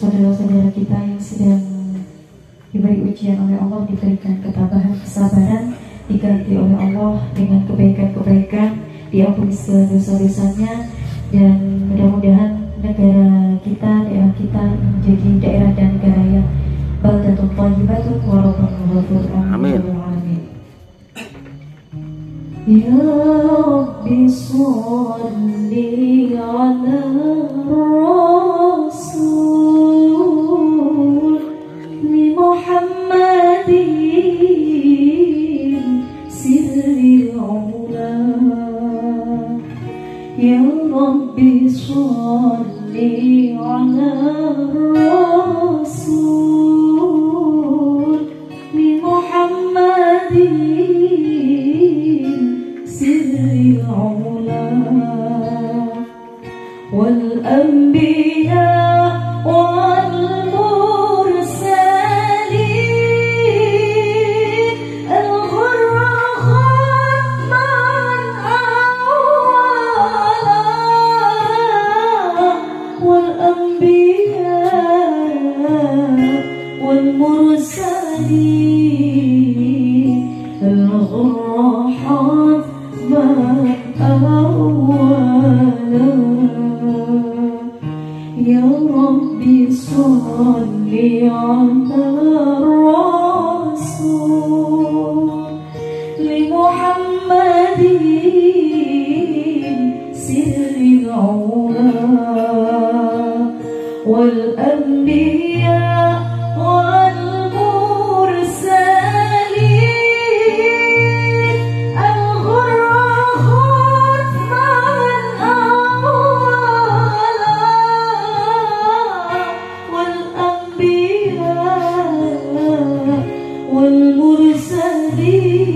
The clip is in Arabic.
saudara-saudara kita yang sedang diberi ujian oleh Allah diberikan ketabahan, kesabaran diganti oleh Allah dengan kebaikan-kebaikan diampuni segala dosa-dosanya dan mudah-mudahan negara kita, daerah kita menjadi daerah dan negara yang baldatun thayyibatun wa rabbun ghafur Amin. Ya Rabbi salli Rabbi salli ala Rasul li Muhammadin sirri ula والأنبياء والمرسلين الغر أولا. يا ربي صل على الرسول لمحمد سر العلا والأنبياء see